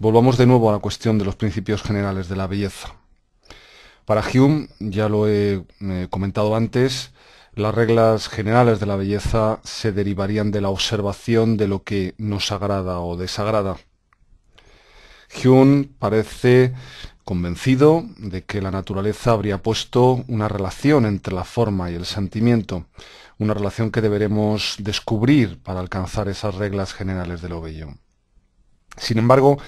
Volvamos de nuevo a la cuestión de los principios generales de la belleza. Para Hume, ya lo he comentado antes, las reglas generales de la belleza se derivarían de la observación de lo que nos agrada o desagrada. Hume parece convencido de que la naturaleza habría puesto una relación entre la forma y el sentimiento, una relación que deberemos descubrir para alcanzar esas reglas generales de lo bello. Sin embargo,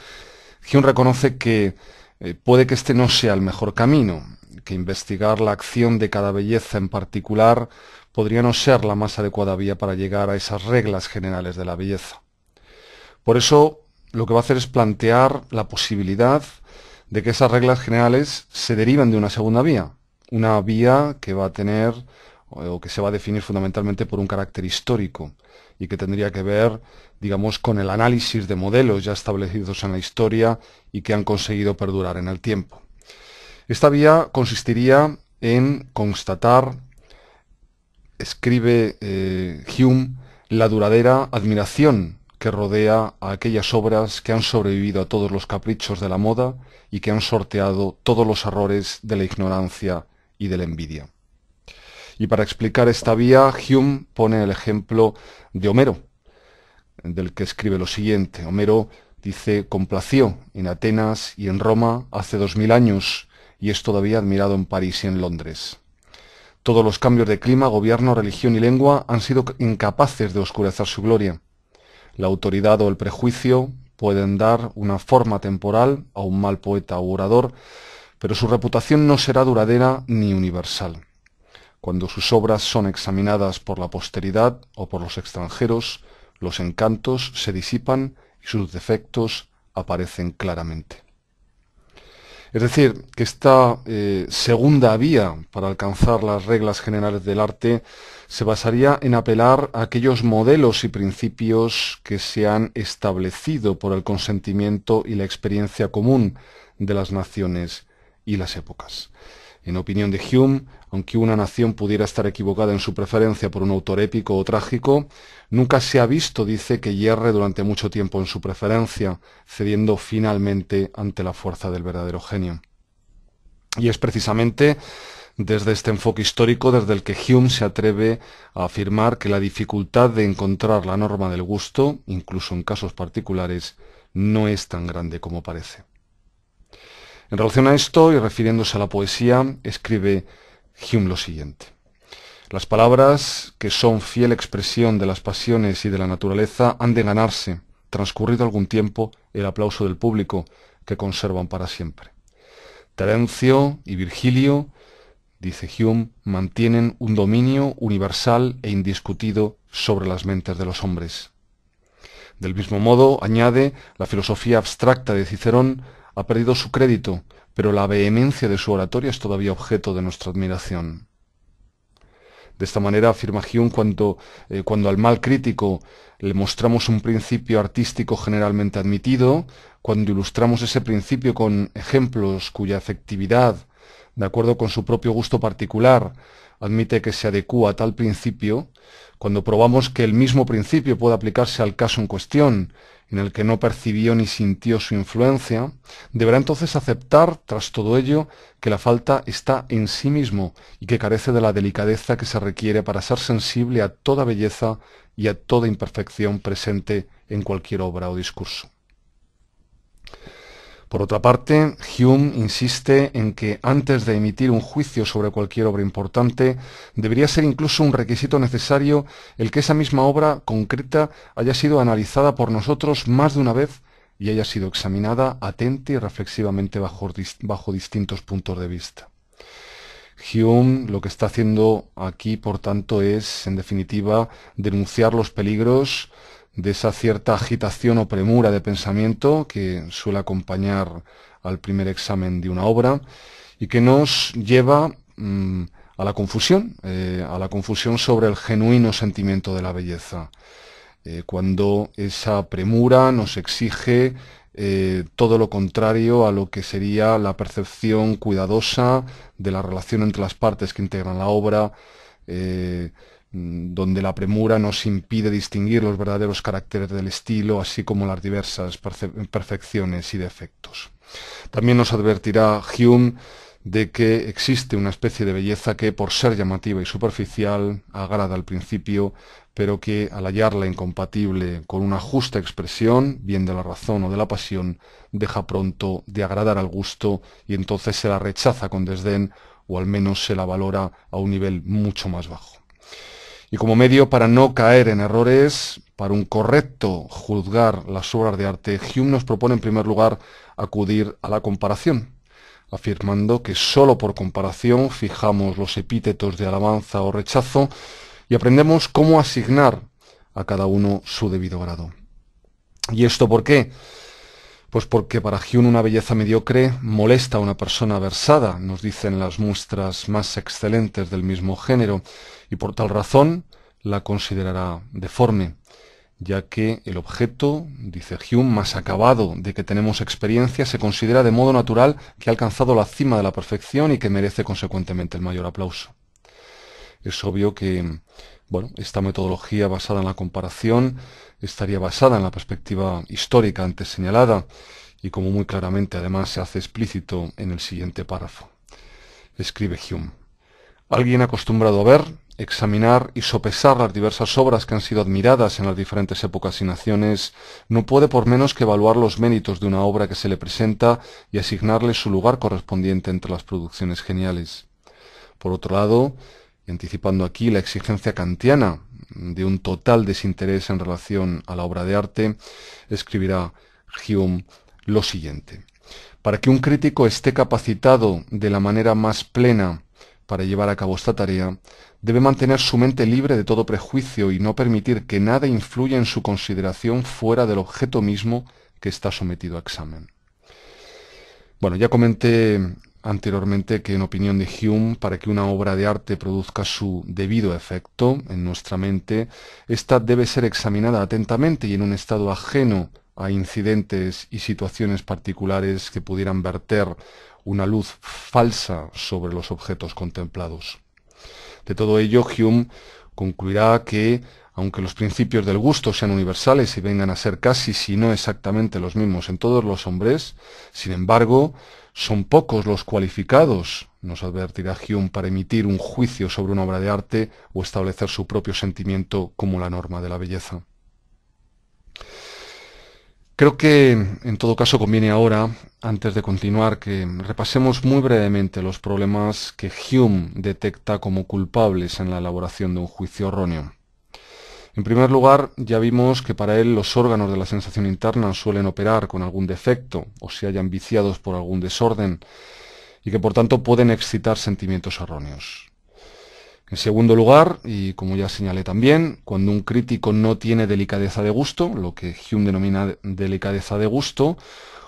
Hume reconoce que eh, puede que este no sea el mejor camino, que investigar la acción de cada belleza en particular podría no ser la más adecuada vía para llegar a esas reglas generales de la belleza. Por eso, lo que va a hacer es plantear la posibilidad de que esas reglas generales se deriven de una segunda vía, una vía que va a tener o que se va a definir fundamentalmente por un carácter histórico y que tendría que ver, digamos, con el análisis de modelos ya establecidos en la historia y que han conseguido perdurar en el tiempo. Esta vía consistiría en constatar, escribe eh, Hume, la duradera admiración que rodea a aquellas obras que han sobrevivido a todos los caprichos de la moda y que han sorteado todos los errores de la ignorancia y de la envidia. Y para explicar esta vía, Hume pone el ejemplo de Homero, del que escribe lo siguiente. Homero dice, complació en Atenas y en Roma hace dos mil años y es todavía admirado en París y en Londres. Todos los cambios de clima, gobierno, religión y lengua han sido incapaces de oscurecer su gloria. La autoridad o el prejuicio pueden dar una forma temporal a un mal poeta o orador, pero su reputación no será duradera ni universal. Cuando sus obras son examinadas por la posteridad o por los extranjeros, los encantos se disipan y sus defectos aparecen claramente. Es decir, que esta eh, segunda vía para alcanzar las reglas generales del arte se basaría en apelar a aquellos modelos y principios que se han establecido por el consentimiento y la experiencia común de las naciones y las épocas. En opinión de Hume, aunque una nación pudiera estar equivocada en su preferencia por un autor épico o trágico, nunca se ha visto, dice, que hierre durante mucho tiempo en su preferencia, cediendo finalmente ante la fuerza del verdadero genio. Y es precisamente desde este enfoque histórico desde el que Hume se atreve a afirmar que la dificultad de encontrar la norma del gusto, incluso en casos particulares, no es tan grande como parece. En relación a esto, y refiriéndose a la poesía, escribe Hume lo siguiente. Las palabras, que son fiel expresión de las pasiones y de la naturaleza, han de ganarse, transcurrido algún tiempo, el aplauso del público, que conservan para siempre. Terencio y Virgilio, dice Hume, mantienen un dominio universal e indiscutido sobre las mentes de los hombres. Del mismo modo, añade, la filosofía abstracta de Cicerón ha perdido su crédito, pero la vehemencia de su oratoria es todavía objeto de nuestra admiración. De esta manera afirma Hume cuando, eh, cuando al mal crítico le mostramos un principio artístico generalmente admitido, cuando ilustramos ese principio con ejemplos cuya efectividad, de acuerdo con su propio gusto particular, admite que se adecúa a tal principio, cuando probamos que el mismo principio puede aplicarse al caso en cuestión en el que no percibió ni sintió su influencia, deberá entonces aceptar, tras todo ello, que la falta está en sí mismo y que carece de la delicadeza que se requiere para ser sensible a toda belleza y a toda imperfección presente en cualquier obra o discurso. Por otra parte, Hume insiste en que antes de emitir un juicio sobre cualquier obra importante, debería ser incluso un requisito necesario el que esa misma obra concreta haya sido analizada por nosotros más de una vez y haya sido examinada atenta y reflexivamente bajo, bajo distintos puntos de vista. Hume lo que está haciendo aquí, por tanto, es, en definitiva, denunciar los peligros de esa cierta agitación o premura de pensamiento que suele acompañar al primer examen de una obra y que nos lleva mm, a la confusión, eh, a la confusión sobre el genuino sentimiento de la belleza, eh, cuando esa premura nos exige eh, todo lo contrario a lo que sería la percepción cuidadosa de la relación entre las partes que integran la obra, donde la premura nos impide distinguir los verdaderos caracteres del estilo, así como las diversas perfecciones y defectos. También nos advertirá Hume de que existe una especie de belleza que, por ser llamativa y superficial, agrada al principio, pero que al hallarla incompatible con una justa expresión, bien de la razón o de la pasión, deja pronto de agradar al gusto y entonces se la rechaza con desdén o al menos se la valora a un nivel mucho más bajo. Y como medio para no caer en errores, para un correcto juzgar las obras de arte, Hume nos propone en primer lugar acudir a la comparación afirmando que sólo por comparación fijamos los epítetos de alabanza o rechazo y aprendemos cómo asignar a cada uno su debido grado. ¿Y esto por qué? Pues porque para Hume una belleza mediocre molesta a una persona versada, nos dicen las muestras más excelentes del mismo género, y por tal razón la considerará deforme ya que el objeto, dice Hume, más acabado de que tenemos experiencia, se considera de modo natural que ha alcanzado la cima de la perfección y que merece consecuentemente el mayor aplauso. Es obvio que, bueno, esta metodología basada en la comparación estaría basada en la perspectiva histórica antes señalada y como muy claramente además se hace explícito en el siguiente párrafo. Escribe Hume. Alguien acostumbrado a ver, examinar y sopesar las diversas obras que han sido admiradas en las diferentes épocas y naciones, no puede por menos que evaluar los méritos de una obra que se le presenta y asignarle su lugar correspondiente entre las producciones geniales. Por otro lado, y anticipando aquí la exigencia kantiana de un total desinterés en relación a la obra de arte, escribirá Hume lo siguiente. Para que un crítico esté capacitado de la manera más plena para llevar a cabo esta tarea, debe mantener su mente libre de todo prejuicio y no permitir que nada influya en su consideración fuera del objeto mismo que está sometido a examen. Bueno, ya comenté anteriormente que en opinión de Hume, para que una obra de arte produzca su debido efecto en nuestra mente, ésta debe ser examinada atentamente y en un estado ajeno a incidentes y situaciones particulares que pudieran verter una luz falsa sobre los objetos contemplados. De todo ello, Hume concluirá que, aunque los principios del gusto sean universales y vengan a ser casi, si no exactamente los mismos en todos los hombres, sin embargo, son pocos los cualificados, nos advertirá Hume, para emitir un juicio sobre una obra de arte o establecer su propio sentimiento como la norma de la belleza. Creo que en todo caso conviene ahora, antes de continuar, que repasemos muy brevemente los problemas que Hume detecta como culpables en la elaboración de un juicio erróneo. En primer lugar, ya vimos que para él los órganos de la sensación interna suelen operar con algún defecto o se hayan viciados por algún desorden y que por tanto pueden excitar sentimientos erróneos. En segundo lugar, y como ya señalé también, cuando un crítico no tiene delicadeza de gusto, lo que Hume denomina delicadeza de gusto,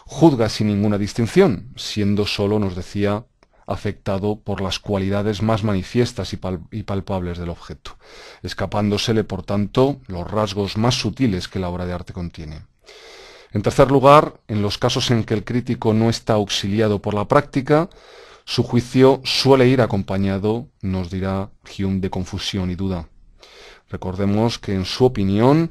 juzga sin ninguna distinción, siendo solo, nos decía, afectado por las cualidades más manifiestas y, palpables del objeto, escapándosele, por tanto, los rasgos más sutiles que la obra de arte contiene. En tercer lugar, en los casos en que el crítico no está auxiliado por la práctica, su juicio suele ir acompañado, nos dirá Hume, de confusión y duda. Recordemos que en su opinión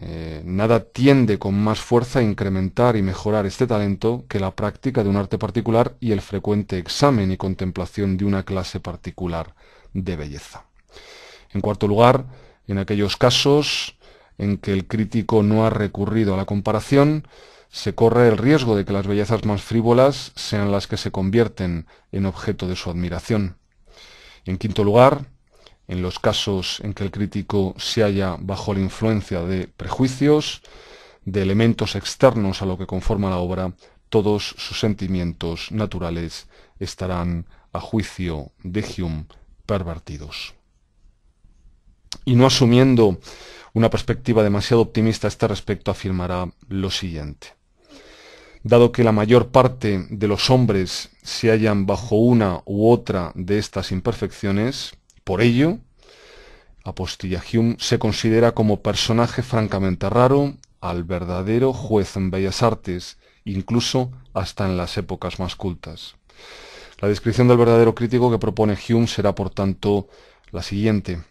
eh, nada tiende con más fuerza a incrementar y mejorar este talento que la práctica de un arte particular y el frecuente examen y contemplación de una clase particular de belleza. En cuarto lugar, en aquellos casos en que el crítico no ha recurrido a la comparación, se corre el riesgo de que las bellezas más frívolas sean las que se convierten en objeto de su admiración. En quinto lugar, en los casos en que el crítico se halla bajo la influencia de prejuicios, de elementos externos a lo que conforma la obra, todos sus sentimientos naturales estarán, a juicio de Hume, pervertidos. Y no asumiendo una perspectiva demasiado optimista a este respecto, afirmará lo siguiente dado que la mayor parte de los hombres se hallan bajo una u otra de estas imperfecciones, por ello, apostilla Hume se considera como personaje francamente raro al verdadero juez en bellas artes, incluso hasta en las épocas más cultas. La descripción del verdadero crítico que propone Hume será, por tanto, la siguiente.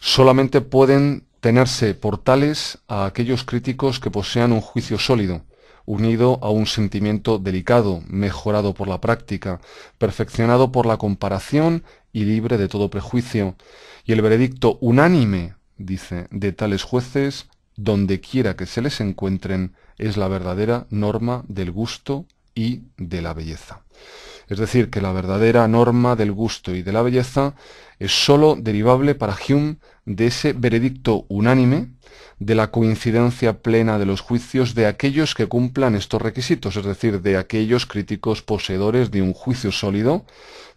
solamente pueden tenerse por tales a aquellos críticos que posean un juicio sólido, unido a un sentimiento delicado, mejorado por la práctica, perfeccionado por la comparación y libre de todo prejuicio, y el veredicto unánime, dice, de tales jueces, donde quiera que se les encuentren, es la verdadera norma del gusto y de la belleza. Es decir, que la verdadera norma del gusto y de la belleza es sólo derivable para Hume de ese veredicto unánime de la coincidencia plena de los juicios de aquellos que cumplan estos requisitos, es decir, de aquellos críticos poseedores de un juicio sólido,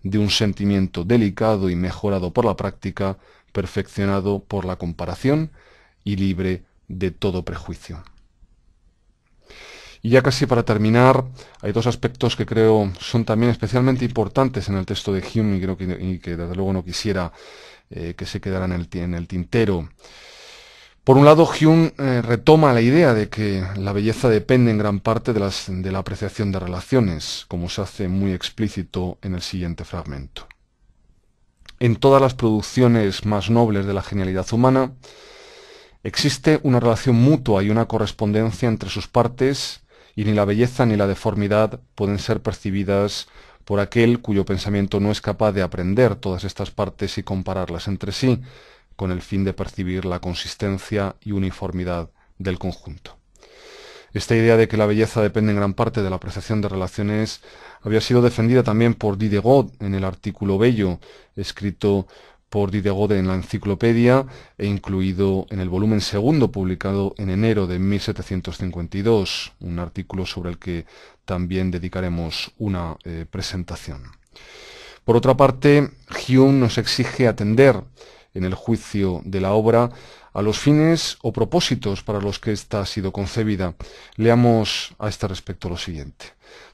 de un sentimiento delicado y mejorado por la práctica, perfeccionado por la comparación y libre de todo prejuicio. Y ya casi para terminar, hay dos aspectos que creo son también especialmente importantes en el texto de Hume y, creo que, desde luego no quisiera eh, que se quedaran en el, tintero. Por un lado, Hume eh, retoma la idea de que la belleza depende en gran parte de, de la apreciación de relaciones, como se hace muy explícito en el siguiente fragmento. En todas las producciones más nobles de la genialidad humana, existe una relación mutua y una correspondencia entre sus partes y ni la belleza ni la deformidad pueden ser percibidas por aquel cuyo pensamiento no es capaz de aprender todas estas partes y compararlas entre sí, con el fin de percibir la consistencia y uniformidad del conjunto. Esta idea de que la belleza depende en gran parte de la apreciación de relaciones había sido defendida también por Diderot en el artículo Bello, escrito por Diderot en la enciclopedia e incluido en el volumen segundo publicado en enero de 1752, un artículo sobre el que también dedicaremos una eh, presentación. Por otra parte, Hume nos exige atender en el juicio de la obra a los fines o propósitos para los que ésta ha sido concebida. Leamos a este respecto lo siguiente.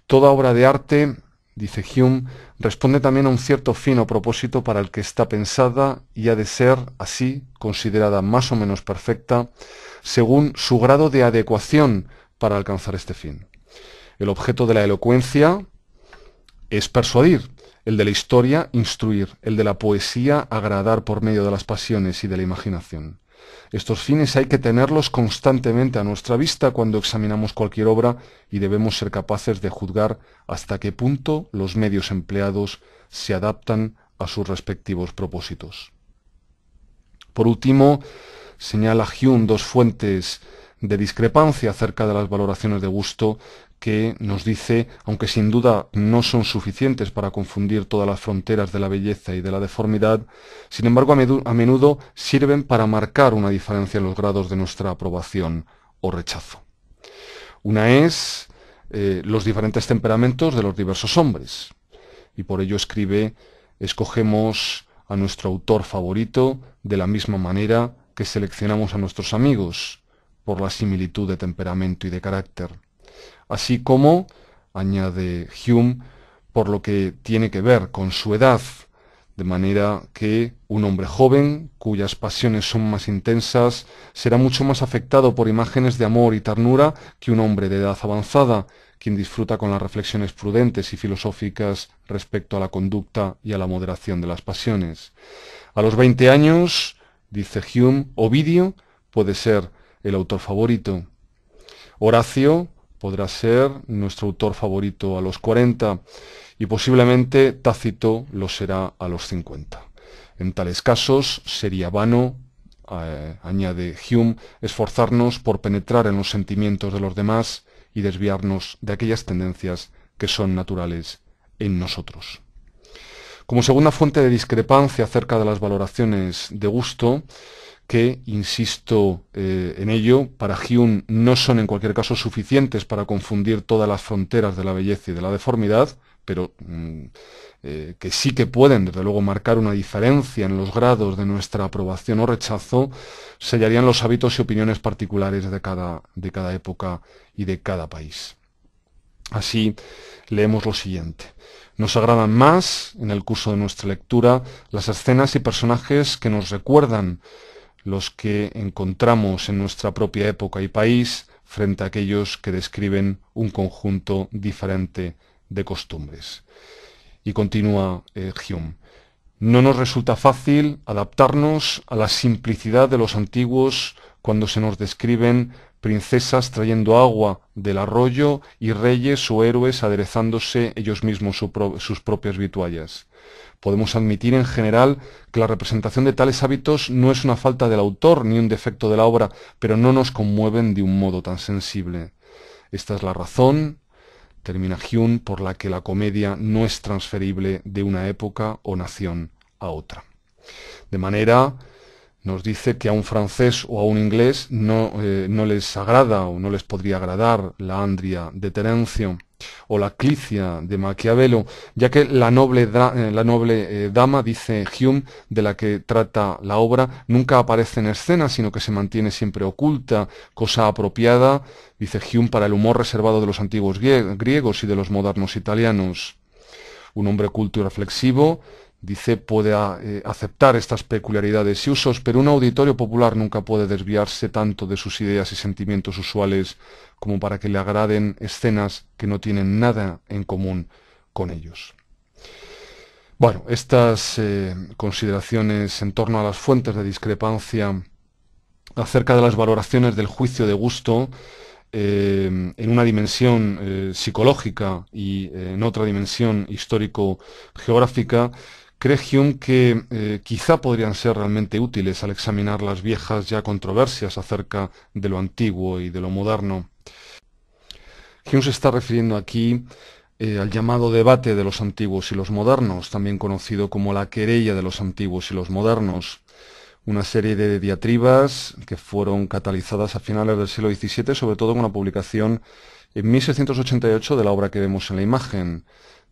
Toda obra de arte dice Hume, responde también a un cierto fin o propósito para el que está pensada y ha de ser, así, considerada más o menos perfecta, según su grado de adecuación para alcanzar este fin. El objeto de la elocuencia es persuadir, el de la historia instruir, el de la poesía agradar por medio de las pasiones y de la imaginación. Estos fines hay que tenerlos constantemente a nuestra vista cuando examinamos cualquier obra y debemos ser capaces de juzgar hasta qué punto los medios empleados se adaptan a sus respectivos propósitos. Por último, señala Hume dos fuentes de discrepancia acerca de las valoraciones de gusto que nos dice, aunque sin duda no son suficientes para confundir todas las fronteras de la belleza y de la deformidad, sin embargo a menudo sirven para marcar una diferencia en los grados de nuestra aprobación o rechazo. Una es eh, los diferentes temperamentos de los diversos hombres, y por ello escribe, escogemos a nuestro autor favorito de la misma manera que seleccionamos a nuestros amigos, por la similitud de temperamento y de carácter así como, añade Hume, por lo que tiene que ver con su edad, de manera que un hombre joven, cuyas pasiones son más intensas, será mucho más afectado por imágenes de amor y ternura que un hombre de edad avanzada, quien disfruta con las reflexiones prudentes y filosóficas respecto a la conducta y a la moderación de las pasiones. A los 20 años, dice Hume, Ovidio puede ser el autor favorito. Horacio podrá ser nuestro autor favorito a los 40 y posiblemente Tácito lo será a los 50. En tales casos sería vano, eh, añade Hume, esforzarnos por penetrar en los sentimientos de los demás y desviarnos de aquellas tendencias que son naturales en nosotros. Como segunda fuente de discrepancia acerca de las valoraciones de gusto, que, insisto eh, en ello, para Hume no son en cualquier caso suficientes para confundir todas las fronteras de la belleza y de la deformidad, pero mm, eh, que sí que pueden, desde luego, marcar una diferencia en los grados de nuestra aprobación o rechazo, sellarían los hábitos y opiniones particulares de cada, de cada época y de cada país. Así, leemos lo siguiente. Nos agradan más, en el curso de nuestra lectura, las escenas y personajes que nos recuerdan los que encontramos en nuestra propia época y país frente a aquellos que describen un conjunto diferente de costumbres. Y continúa eh, Hume. No nos resulta fácil adaptarnos a la simplicidad de los antiguos cuando se nos describen princesas trayendo agua del arroyo y reyes o héroes aderezándose ellos mismos sus propias vituallas. Podemos admitir en general que la representación de tales hábitos no es una falta del autor ni un defecto de la obra, pero no nos conmueven de un modo tan sensible. Esta es la razón, termina Hume, por la que la comedia no es transferible de una época o nación a otra. De manera nos dice que a un francés o a un inglés no, eh, no les agrada o no les podría agradar la Andria de Terencio o la Clicia de Maquiavelo, ya que la noble, eh, la noble eh, dama, dice Hume, de la que trata la obra, nunca aparece en escena, sino que se mantiene siempre oculta, cosa apropiada, dice Hume, para el humor reservado de los antiguos griegos y de los modernos italianos. Un hombre culto y reflexivo, dice, puede eh, aceptar estas peculiaridades y usos, pero un auditorio popular nunca puede desviarse tanto de sus ideas y sentimientos usuales como para que le agraden escenas que no tienen nada en común con ellos. Bueno, estas eh, consideraciones en torno a las fuentes de discrepancia acerca de las valoraciones del juicio de gusto eh, en una dimensión psicológica y en otra dimensión histórico-geográfica Cree Hume que eh, quizá podrían ser realmente útiles al examinar las viejas ya controversias acerca de lo antiguo y de lo moderno. Hume se está refiriendo aquí eh, al llamado debate de los antiguos y los modernos, también conocido como la querella de los antiguos y los modernos, una serie de diatribas que fueron catalizadas a finales del siglo XVII, sobre todo con la publicación en 1688 de la obra que vemos en la imagen,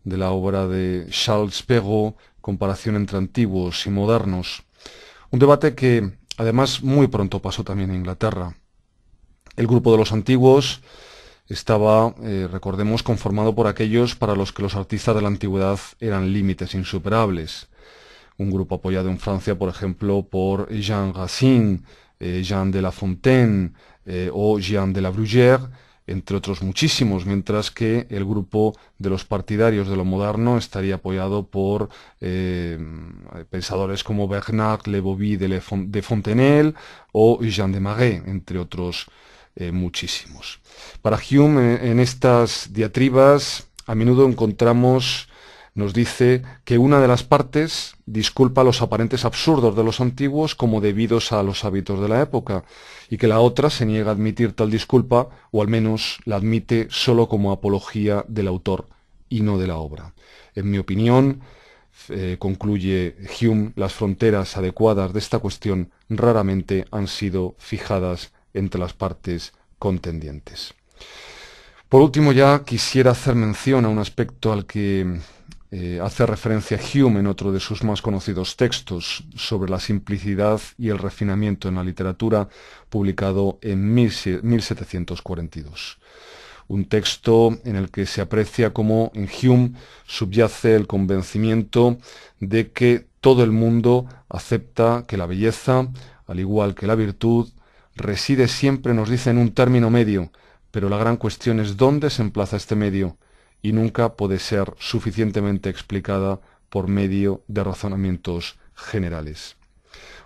de la obra de Charles Perrault, comparación entre antiguos y modernos. Un debate que además muy pronto pasó también en Inglaterra. El grupo de los antiguos estaba, eh, recordemos, conformado por aquellos para los que los artistas de la antigüedad eran límites insuperables. Un grupo apoyado en Francia, por ejemplo, por Jean Racine, eh, Jean de La Fontaine eh, o Jean de la Bruyère, entre otros muchísimos, mientras que el grupo de los partidarios de lo moderno estaría apoyado por eh, pensadores como Bernard Le Bobby de, Fontenelle o Jean de Marais, entre otros eh, muchísimos. Para Hume, en estas diatribas, a menudo encontramos nos dice que una de las partes disculpa los aparentes absurdos de los antiguos como debidos a los hábitos de la época, y que la otra se niega a admitir tal disculpa, o al menos la admite sólo como apología del autor y no de la obra. En mi opinión, eh, concluye Hume, las fronteras adecuadas de esta cuestión raramente han sido fijadas entre las partes contendientes. Por último, ya quisiera hacer mención a un aspecto al que eh, hace referencia Hume en otro de sus más conocidos textos sobre la simplicidad y el refinamiento en la literatura, publicado en 1742. Un texto en el que se aprecia cómo en Hume subyace el convencimiento de que todo el mundo acepta que la belleza, al igual que la virtud, reside siempre, nos dice, en un término medio, pero la gran cuestión es dónde se emplaza este medio y nunca puede ser suficientemente explicada por medio de razonamientos generales.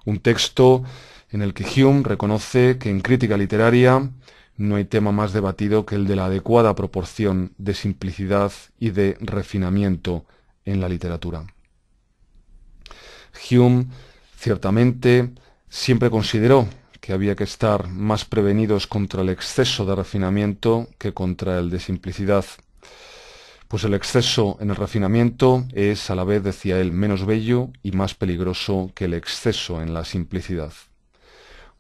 Un texto en el que Hume reconoce que en crítica literaria no hay tema más debatido que el de la adecuada proporción de simplicidad y de refinamiento en la literatura. Hume ciertamente siempre consideró que había que estar más prevenidos contra el exceso de refinamiento que contra el de simplicidad pues el exceso en el refinamiento es a la vez, decía él, menos bello y más peligroso que el exceso en la simplicidad.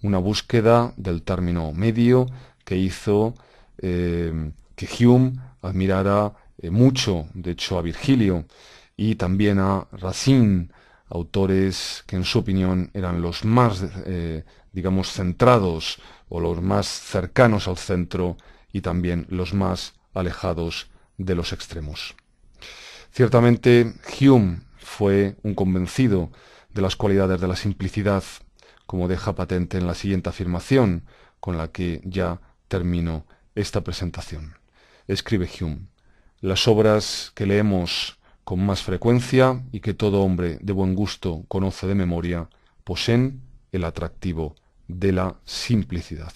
Una búsqueda del término medio que hizo eh, que Hume admirara eh, mucho, de hecho, a Virgilio y también a Racine, autores que en su opinión eran los más, eh, digamos, centrados o los más cercanos al centro y también los más alejados de los extremos. Ciertamente, Hume fue un convencido de las cualidades de la simplicidad, como deja patente en la siguiente afirmación, con la que ya termino esta presentación. Escribe Hume, las obras que leemos con más frecuencia y que todo hombre de buen gusto conoce de memoria, poseen el atractivo de la simplicidad.